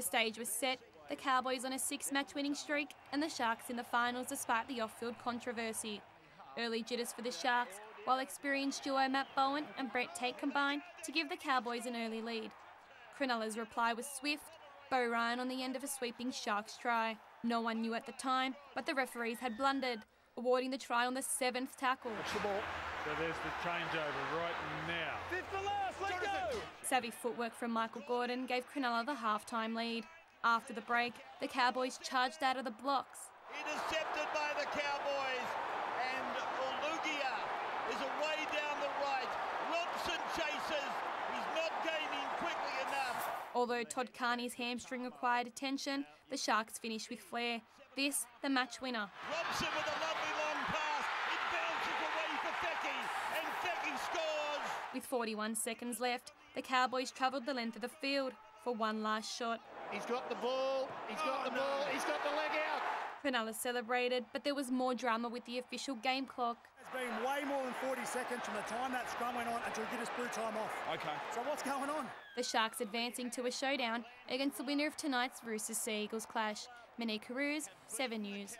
The stage was set, the Cowboys on a six match winning streak, and the Sharks in the finals despite the off field controversy. Early jitters for the Sharks, while experienced duo Matt Bowen and Brent Tate combined to give the Cowboys an early lead. Cronulla's reply was swift, Beau Ryan on the end of a sweeping Sharks try. No one knew at the time, but the referees had blundered, awarding the try on the seventh tackle. The. So there's the changeover right now. Fifth for last, let go! Savvy footwork from Michael Gordon gave Cronulla the half-time lead. After the break, the Cowboys charged out of the blocks. Intercepted by the Cowboys, and Olugia is away down the right. Robson chases. He's not gaining quickly enough. Although Todd Carney's hamstring required attention, the Sharks finished with flair. This, the match winner. Robson with a lovely long pass. It bounces away for Feki, and Feki scores. With 41 seconds left, the Cowboys travelled the length of the field for one last shot. He's got the ball. He's got Oh, the ball. He's got the leg out. Cronulla celebrated, but there was more drama with the official game clock. It's been way more than 40 seconds from the time that scrum went on until Gitters blew time off. Okay. So what's going on? The Sharks advancing to a showdown against the winner of tonight's Roosters Sea Eagles clash. Monique Carews, 7 News.